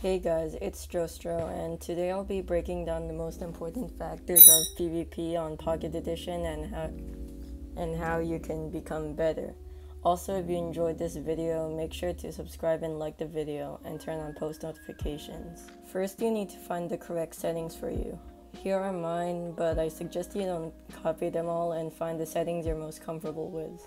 Hey guys, it's Jostro, and today I'll be breaking down the most important factors of PvP on Pocket Edition and how and how you can become better. Also, if you enjoyed this video, make sure to subscribe and like the video and turn on post notifications. First, you need to find the correct settings for you. Here are mine, but I suggest you don't copy them all and find the settings you're most comfortable with.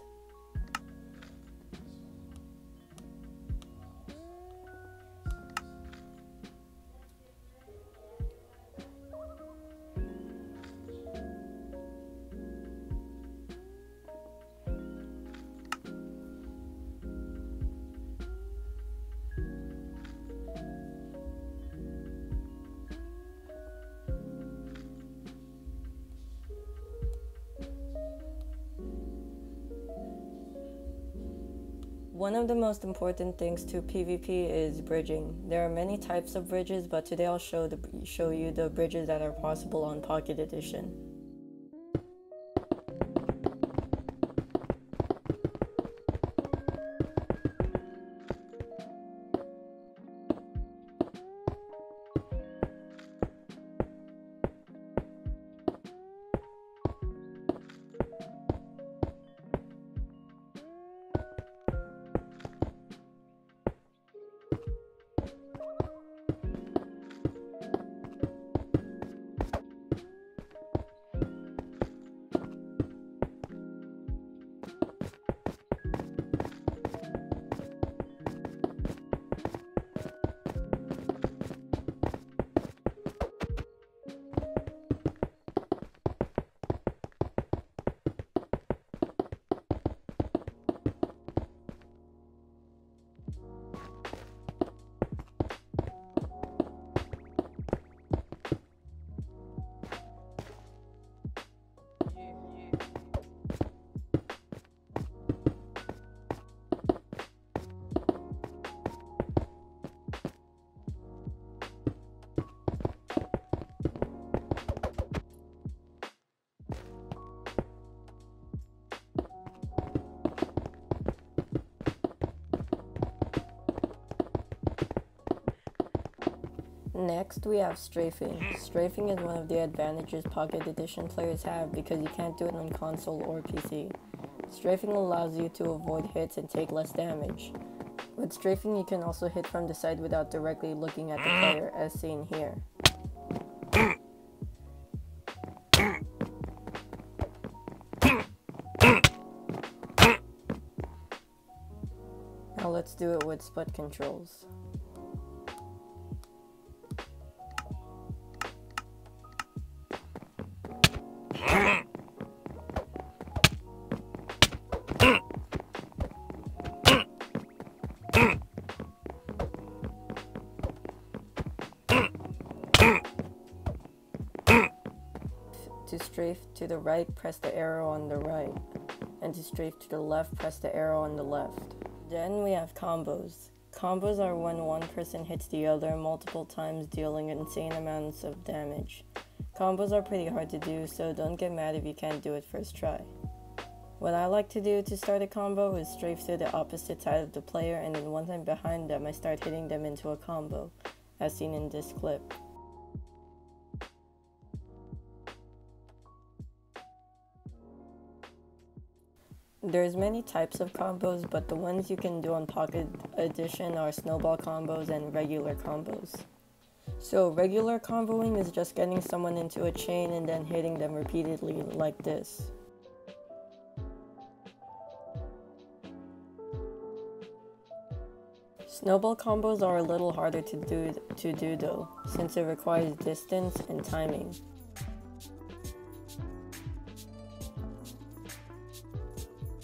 One of the most important things to PvP is bridging. There are many types of bridges, but today I'll show the show you the bridges that are possible on Pocket Edition. Next, we have strafing. Strafing is one of the advantages Pocket Edition players have because you can't do it on console or PC. Strafing allows you to avoid hits and take less damage. With strafing, you can also hit from the side without directly looking at the player, as seen here. Now let's do it with split controls. To strafe to the right, press the arrow on the right. And to strafe to the left, press the arrow on the left. Then we have combos. Combos are when one person hits the other multiple times, dealing insane amounts of damage. Combos are pretty hard to do, so don't get mad if you can't do it first try. What I like to do to start a combo is strafe to the opposite side of the player, and then once I'm behind them, I start hitting them into a combo, as seen in this clip. There's many types of combos, but the ones you can do on Pocket Edition are snowball combos and regular combos. So regular comboing is just getting someone into a chain and then hitting them repeatedly like this. Snowball combos are a little harder to do, to do though, since it requires distance and timing.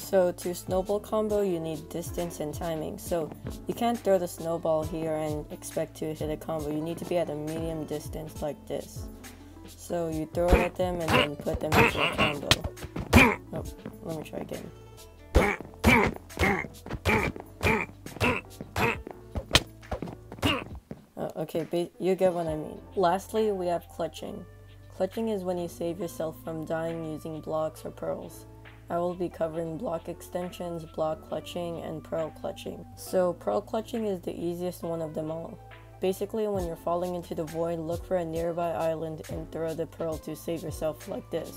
So to snowball combo, you need distance and timing. So you can't throw the snowball here and expect to hit a combo. You need to be at a medium distance like this. So you throw it at them and then put them into a combo. Oh, let me try again. Oh, okay, you get what I mean. Lastly, we have clutching. Clutching is when you save yourself from dying using blocks or pearls. I will be covering block extensions, block clutching, and pearl clutching. So pearl clutching is the easiest one of them all. Basically, when you're falling into the void, look for a nearby island and throw the pearl to save yourself like this.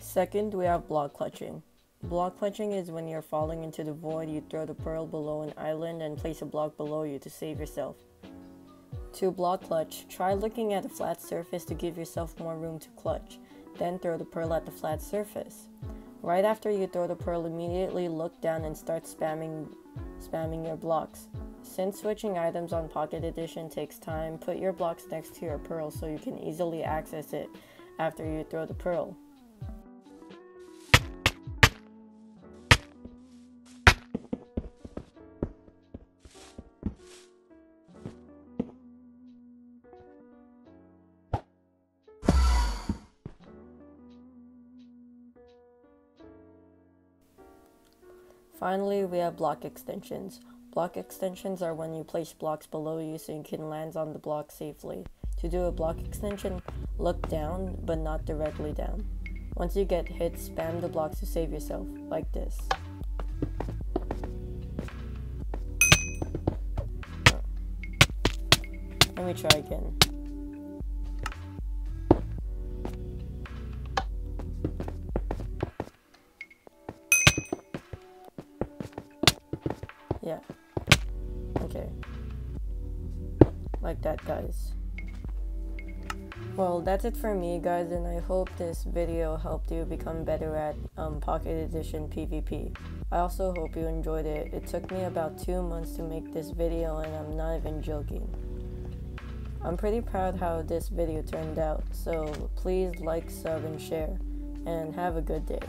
Second, we have block clutching. Block clutching is when you're falling into the void, you throw the pearl below an island and place a block below you to save yourself. To block clutch, try looking at a flat surface to give yourself more room to clutch, then throw the pearl at the flat surface. Right after you throw the pearl, immediately look down and start spamming spamming your blocks. Since switching items on Pocket Edition takes time, put your blocks next to your pearl so you can easily access it after you throw the pearl. Finally, we have block extensions. Block extensions are when you place blocks below you so you can land on the block safely. To do a block extension, look down, but not directly down. Once you get hit, spam the blocks to save yourself, like this. Let me try again. Yeah. Okay. Like that, guys. Well, that's it for me, guys, and I hope this video helped you become better at um, Pocket Edition PvP. I also hope you enjoyed it. It took me about two months to make this video, and I'm not even joking. I'm pretty proud how this video turned out, so please like, sub, and share, and have a good day.